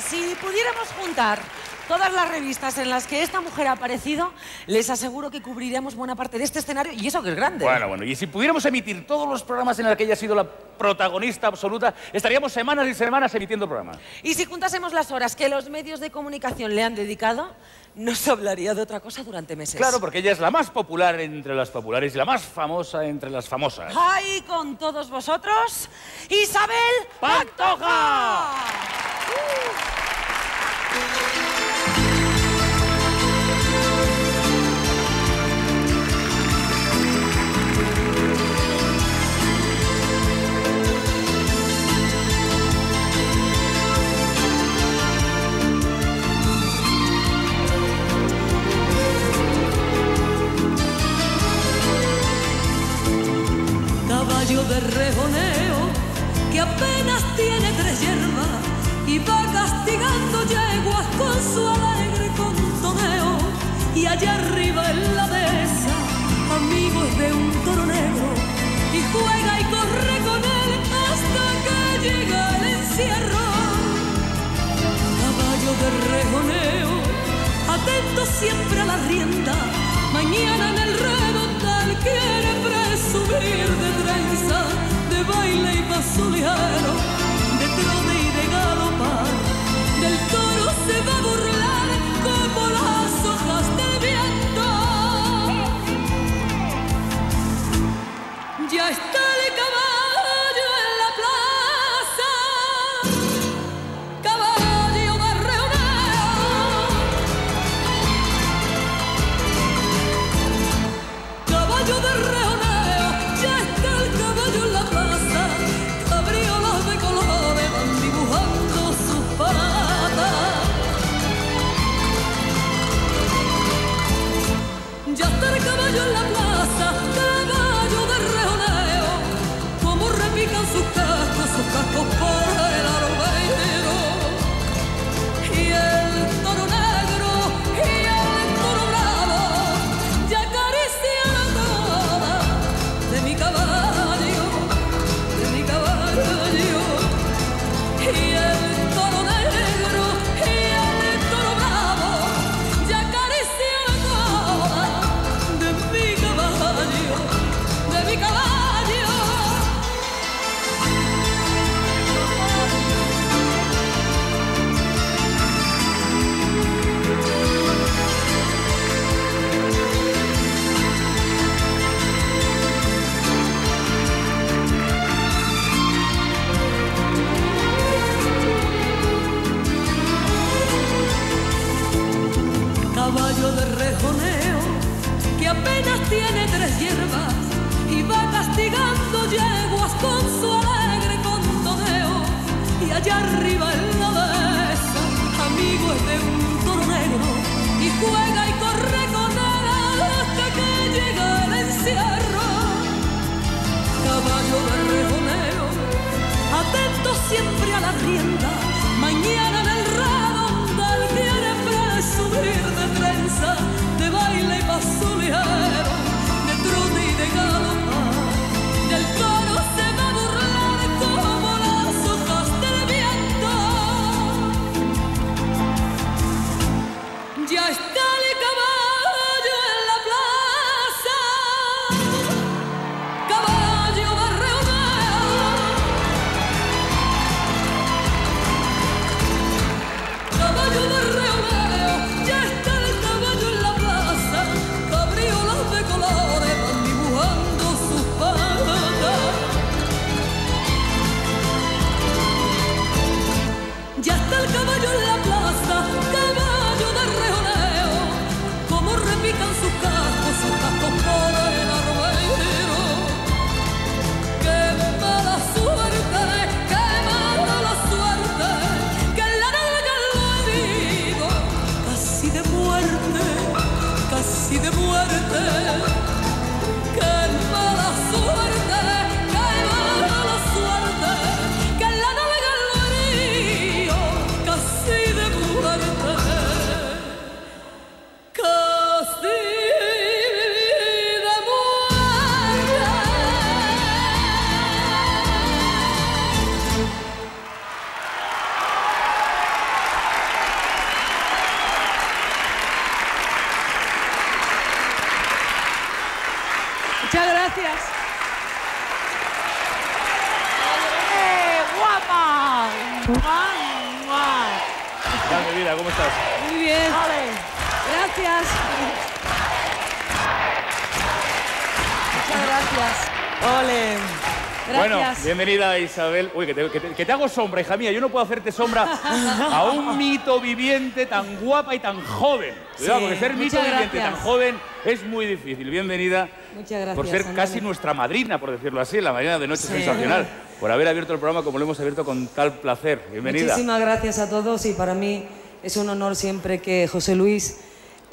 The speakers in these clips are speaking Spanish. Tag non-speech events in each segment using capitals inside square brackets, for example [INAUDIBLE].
si pudiéramos juntar todas las revistas en las que esta mujer ha aparecido, les aseguro que cubriremos buena parte de este escenario y eso que es grande. Bueno, bueno, y si pudiéramos emitir todos los programas en los que ella ha sido la protagonista absoluta, estaríamos semanas y semanas emitiendo programas. Y si juntásemos las horas que los medios de comunicación le han dedicado, no se hablaría de otra cosa durante meses. Claro, porque ella es la más popular entre las populares y la más famosa entre las famosas. ¡Ay, con todos vosotros! ¡Isabel Pantoja! De rejoneo atento siempre la rienda, mañana en el redondel quiere presumir de trenza, de baile y paso bienvenida Isabel. Uy, que te, que te- que te hago sombra, hija mía. Yo no puedo hacerte sombra a un mito viviente tan guapa y tan joven. Cuidado, porque ser mito viviente tan joven es muy difícil. Bienvenida. Muchas gracias, Por ser casi nuestra madrina, por decirlo así, la mañana de noche Sí. sensacional. Por haber abierto el programa como lo hemos abierto con tal placer. Bienvenida. Muchísimas gracias a todos y para mí es un honor siempre que José Luis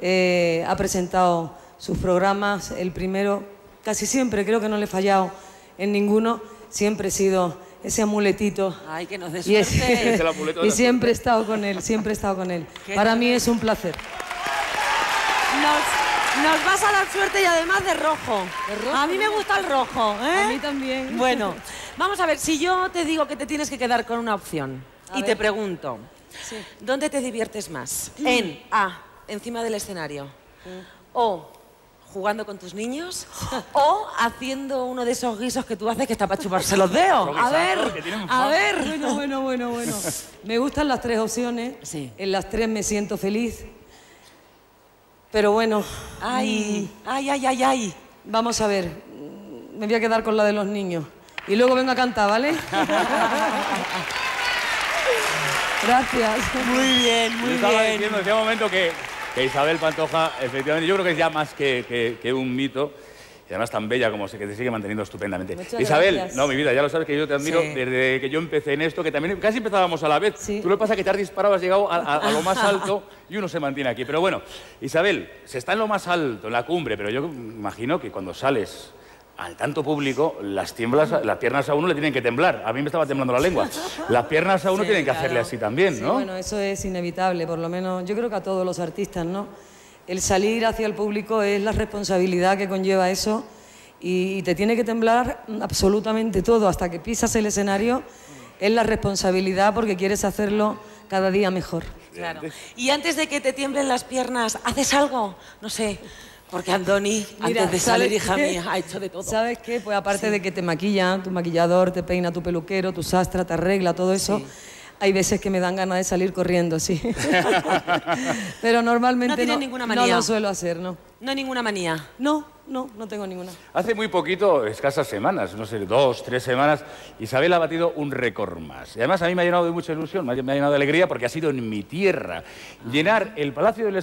eh, ha presentado sus programas. El primero, casi siempre, creo que no le he fallado en ninguno. Siempre he sido ese amuletito. Ay, que nos Y, es- [LAUGHS] y siempre he estado con él, siempre he estado con él. Para mí es un placer. Nos, nos vas a dar suerte y además de rojo. ¿De rojo? A mí me gusta el rojo, ¿eh? A mí también. [LAUGHS] Bueno, vamos a ver, si yo te digo que te tienes que quedar con una opción A y ver. te pregunto, Sí. ¿dónde te diviertes más? [CLEARS THROAT] En A, encima del escenario, o jugando con tus niños, [LAUGHS] o haciendo uno de esos guisos que tú haces que está para chuparse los dedos. A ver, a ver. Bueno, bueno, bueno, bueno. Me gustan las tres opciones. Sí. En las tres me siento feliz. Pero bueno, Ay, ay, ay, ay, ay. vamos a ver. Me voy a quedar con la de los niños. Y luego vengo a cantar, ¿vale? [LAUGHS] Gracias. Muy bien, Yo muy estaba bien. diciendo en ese momento que, que Isabel Pantoja, efectivamente, yo creo que es ya más que, que- que un mito. Y además tan bella como se, que te sigue manteniendo estupendamente. Muchas Isabel, gracias. no, mi vida, ya lo sabes que yo te admiro Sí. desde que yo empecé en esto, que también casi empezábamos a la vez. Sí. Tú lo que pasa es que te has disparado, has llegado a, a- a lo más [LAUGHS] alto y uno se mantiene aquí. Pero bueno, Isabel, se está en lo más alto, en la cumbre, pero yo imagino que cuando sales al tanto público, las, tiemblas, las piernas a uno le tienen que temblar. A mí me estaba temblando la lengua. Las piernas a uno Sí, tienen que claro. hacerle así también, Sí, ¿no? bueno, eso es inevitable, por lo menos yo creo que a todos los artistas, ¿no? El salir hacia el público es la responsabilidad que conlleva eso y, y te tiene que temblar absolutamente todo hasta que pisas el escenario. Es la responsabilidad porque quieres hacerlo cada día mejor. Claro. Y antes de que te tiemblen las piernas, ¿haces algo? No sé. Porque Andoni, Mira, antes de salir, ¿sabes hija qué? mía, ha hecho de todo. ¿Sabes qué? Pues aparte de que te maquilla, tu maquillador, te peina tu peluquero, tu sastra, te arregla, todo eso, Sí. hay veces que me dan ganas de salir corriendo, sí. [LAUGHS] Pero normalmente No ninguna no lo suelo hacer, ¿no. No hay ninguna manía. No, no, no tengo ninguna. Hace muy poquito, escasas semanas, no sé, dos, tres semanas, Isabel ha batido un récord más. Y además a mí me ha llenado de mucha ilusión, me ha llenado de alegría porque ha sido en mi tierra. Llenar el Palacio de la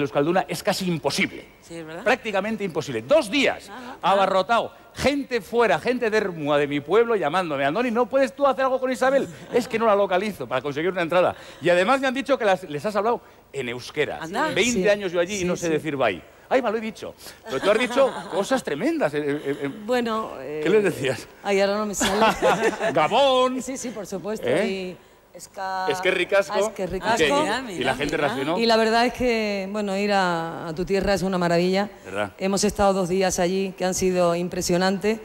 Euskalduna es casi imposible. Sí, es verdad. Prácticamente imposible. Dos días, abarrotado. Gente fuera, gente de Hermua, de mi pueblo, llamándome. Andoni, ¿no puedes tú hacer algo con Isabel? [LAUGHS] Es que no la localizo para conseguir una entrada. Y además me han dicho que las- les has hablado en euskera. Anda. 20 Sí, años yo allí y no sé sí. decir bye. Ay, me lo he dicho. Pero tú has dicho cosas tremendas. eh, eh, eh, Bueno... ¿Qué les decías? Ay, ahora no me sale. [LAUGHS] Gabón. sí, sí, por supuesto. Y es que... Es que ricasco. Ah, es que Y ricasco. mira, y la gente mira. reaccionó. Y la verdad es que, bueno, ir a, a tu tierra es una maravilla. ¿Verdad? Hemos estado dos días allí que han sido impresionantes.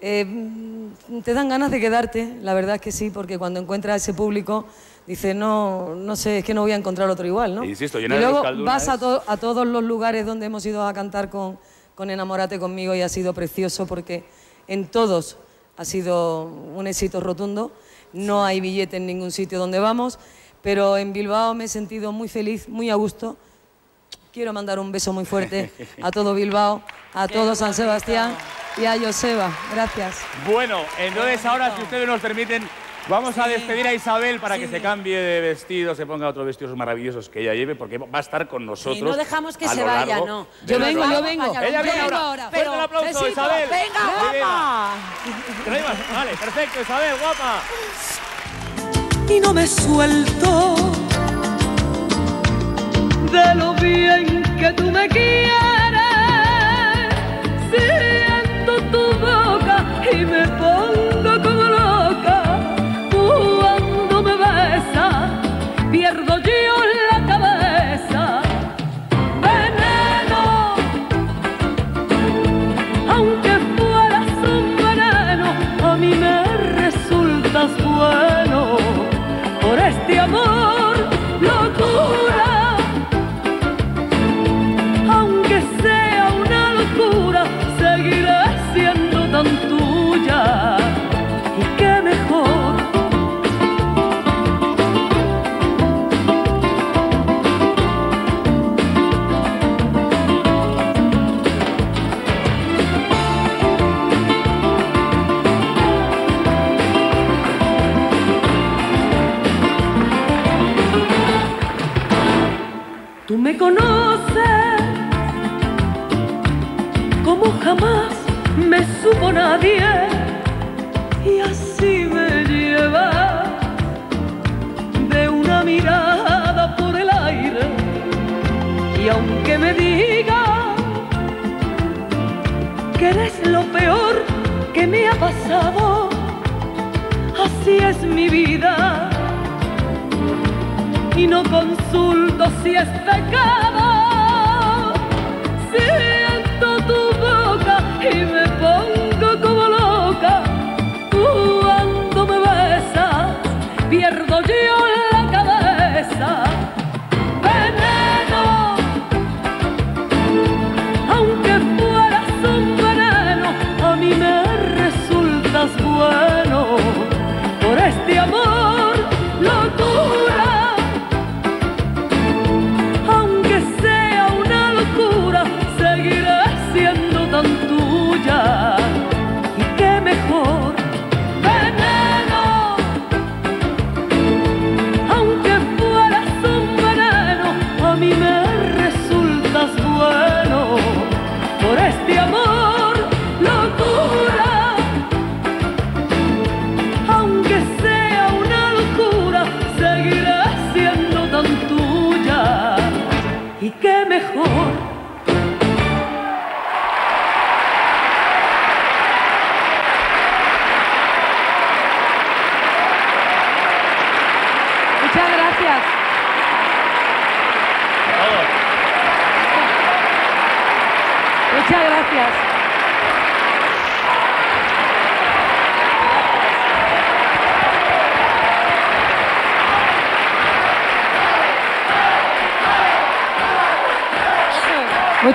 Eh, te dan ganas de quedarte, la verdad es que sí, porque cuando encuentras ese público, dices, no, no sé, es que no voy a encontrar otro igual, ¿no? Insisto, y luego vas a, to- a todos los lugares donde hemos ido a cantar con, con Enamórate conmigo y ha sido precioso porque en todos ha sido un éxito rotundo. No hay billete en ningún sitio donde vamos, pero en Bilbao me he sentido muy feliz, muy a gusto. Quiero mandar un beso muy fuerte a todo Bilbao, a todo San Sebastián y a Joseba. Gracias. Bueno, entonces ahora, si ustedes nos permiten, vamos a despedir a Isabel para que se cambie de vestido, se ponga otros vestidos maravillosos que ella lleve, porque va a estar con nosotros. Y no dejamos que a se vaya, largo no. Yo vengo, yo vengo. Ella viene ahora. ahora. Fuerte el aplauso, Besito. Isabel. ¡Venga, guapa! Vale, perfecto, Isabel, guapa. y no me suelto de lo bien que tú me quieres. Siento tu boca y me pongo jamás me supo nadie y así me lleva de una mirada por el aire y aunque me diga que eres lo peor que me ha pasado así es mi vida y no consulto si es pecado. Boca y me pongo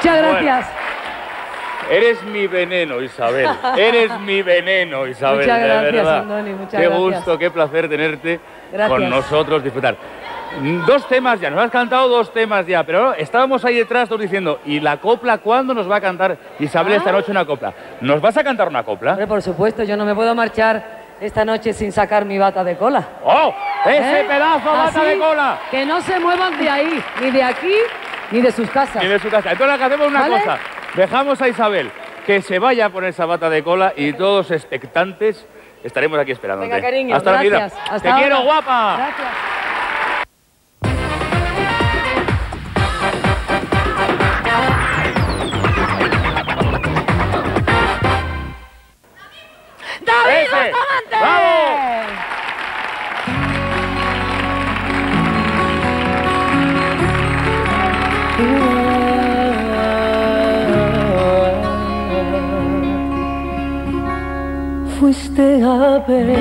Muchas gracias. Eres mi veneno, Isabel. [LAUGHS] Eres mi veneno, Isabel. Muchas de gracias, verdad. Andoni, muchas qué gracias. gusto, qué placer tenerte Gracias. con nosotros, disfrutar. Mm, Dos temas ya, nos has cantado dos temas ya, pero estábamos ahí detrás todos diciendo, ¿y la copla cuándo nos va a cantar Isabel esta Ah. noche una copla? ¿Nos vas a cantar una copla? Hombre, por supuesto, yo no me puedo marchar esta noche sin sacar mi bata de cola. ¡Oh! ¡Ese ¿Eh? pedazo de bata Así de cola! Que no se muevan de ahí, ni de aquí, ni de sus casas. Ni de su casa. Entonces hacemos una ¿Vale? cosa. Dejamos a Isabel que se vaya a poner esa bata de cola y todos expectantes estaremos aquí esperándote. Venga, cariño, Hasta la vida. Hasta Te ahora. quiero, guapa. Gracias. ¡Ese! ¡Bravo! Fuiste a ver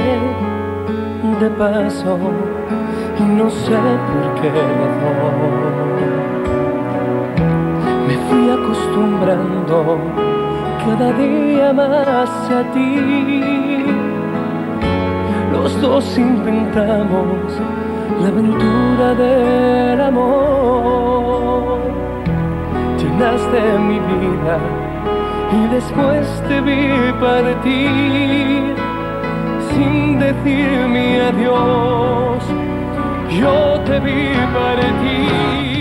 de paso y no sé por qué razón. Me fui acostumbrando cada día más a ti. Los dos inventamos la aventura del amor. Llenaste mi vida y después te vi partir sin decirme adiós. Yo te vi partir.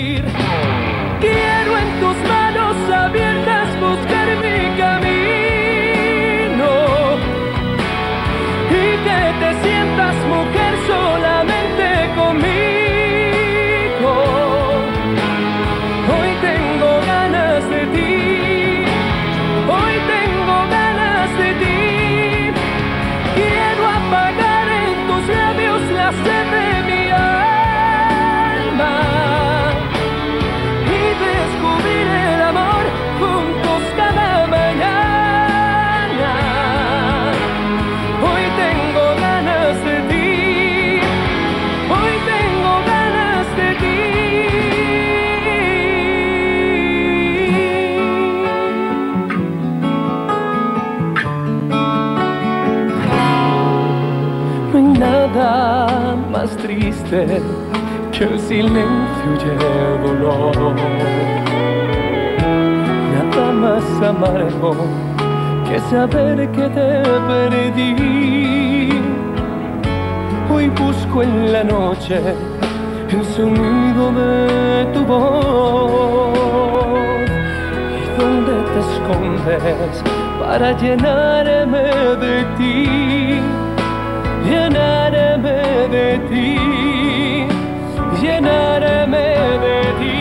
ser que el silencio y el dolor. Nada más amargo que saber que te perdí. Hoy busco en la noche el sonido de tu voz. ¿Y dónde te escondes para llenarme de ti? Llenarme de ti llenarme de ti.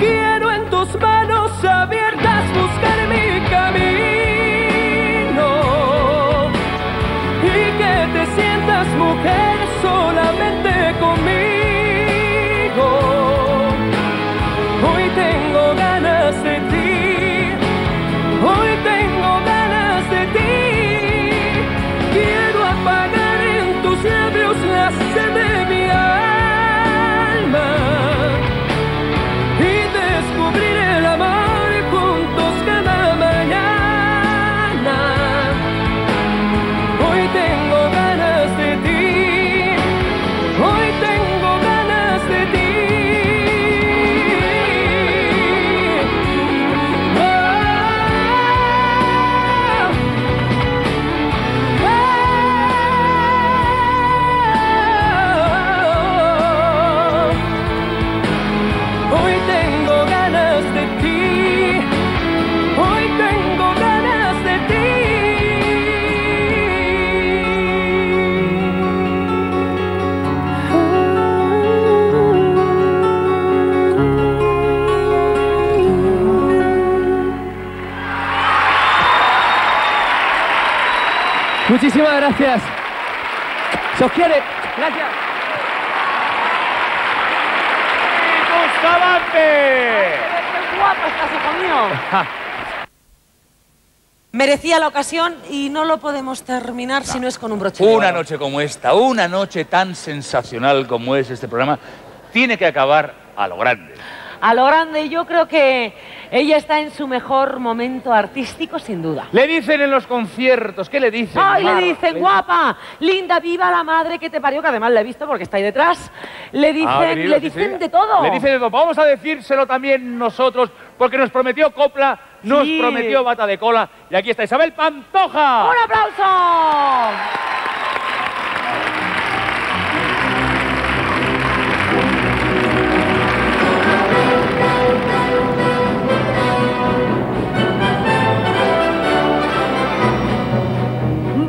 Quiero en tus manos abiertas buscar mi camino y que te sientas mujer solamente conmigo. Hoy tengo ganas de ti, hoy tengo ganas de ti. Quiero apagar en tus labios la Muchísimas gracias. Se os quiere. Gracias. Bustamante. ¡Qué guapo estás, [LAUGHS] hijo mío! Merecía la ocasión y no lo podemos terminar si no es con un broche de Una oro. noche como esta, una noche tan sensacional como es este programa, tiene que acabar a lo grande. A lo grande, yo creo que ella está en su mejor momento artístico, sin duda. Le dicen en los conciertos, ¿qué le dicen? ¡Ay, le dicen, guapa! Linda, viva la madre que te parió, que además la he visto porque está ahí detrás. Le dicen, Ah, venido, le sí, dicen sí. de todo. Le dicen de todo. Vamos a decírselo también nosotros, porque nos prometió Copla, nos Sí. prometió Bata de Cola, y aquí está Isabel Pantoja. ¡Un aplauso!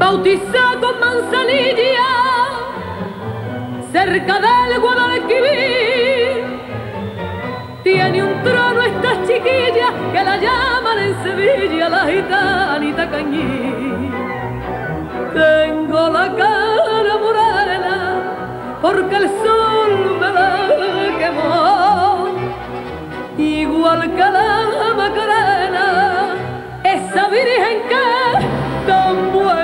Bautizado con manzanilla cerca del Guadalquivir. Tiene un trono esta chiquilla que la llaman en Sevilla la gitanita cañí. Tengo la cara morena porque el sol me la quemó igual que la Macarena, esa virgen que tan buena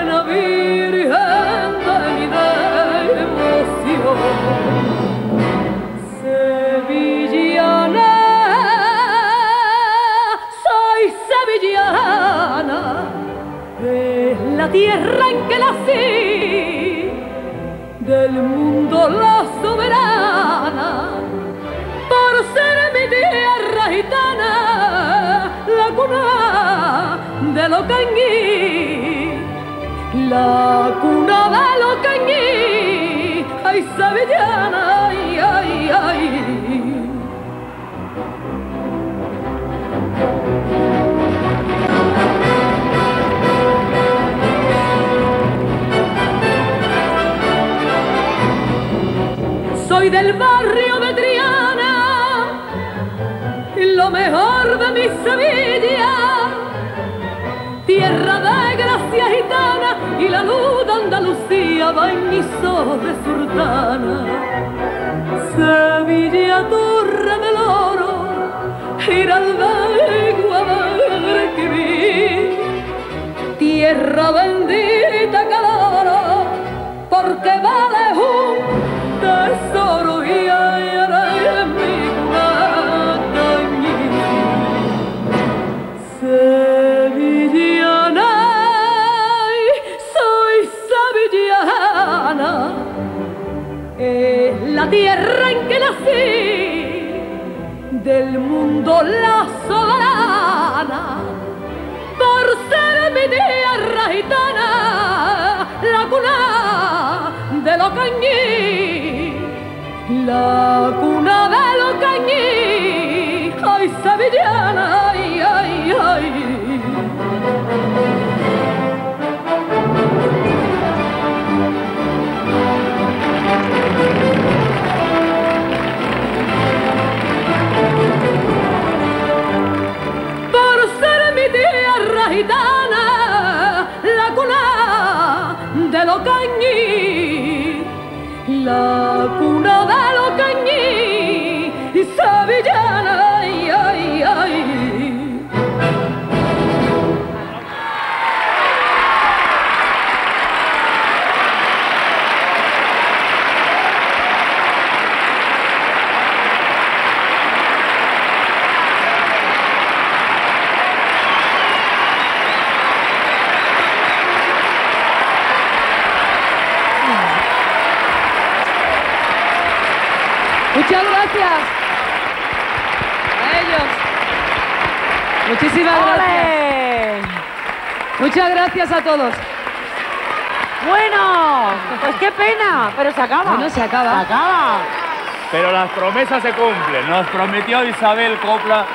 tierra en que nací, del mundo la soberana por ser mi tierra gitana, la cuna de los cañí, la cuna de los cañí, ay sevillana, Del barrio de Triana, lo mejor de mi Sevilla, tierra de gracia gitana y la luz de Andalucía va en mis ojos de sultana. Sevilla, torre del oro, Giralda, Guadalquivir, tierra bendita calor, porque vale del mundo la soberana por ser mi tierra gitana, la cuna de los cañí, la cuna Muchas gracias a todos. Bueno, pues qué pena, pero se acaba. Bueno, se acaba. Se acaba. Pero las promesas se cumplen. Nos prometió Isabel Copla,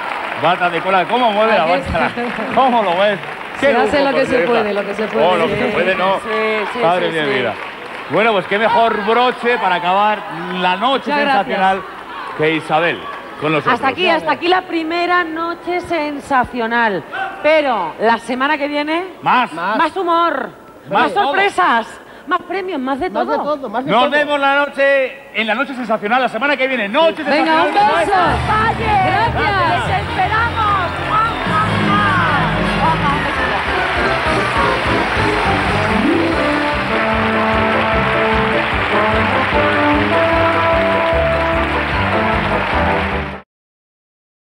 bata de cola. ¿Cómo mueve la bata? [LAUGHS] ¿Cómo lo ves? Se hace lo que se puede, lo que se puede. Oh, lo que se Sí, puede, no. sí, sí, Padre sí, de sí. vida. Bueno, pues qué mejor broche para acabar la noche Muchas sensacional que Isabel con nosotros. Hasta aquí, hasta aquí la primera noche sensacional. Pero la semana que viene, Más. más humor, más, Más todo. sorpresas, más premios, más de todo. Más de todo, más de Nos todo. vemos la noche, en la noche sensacional, la semana que viene. Noche Venga, sensacional. un beso. ¡Valle! Gracias. ¡Les esperamos!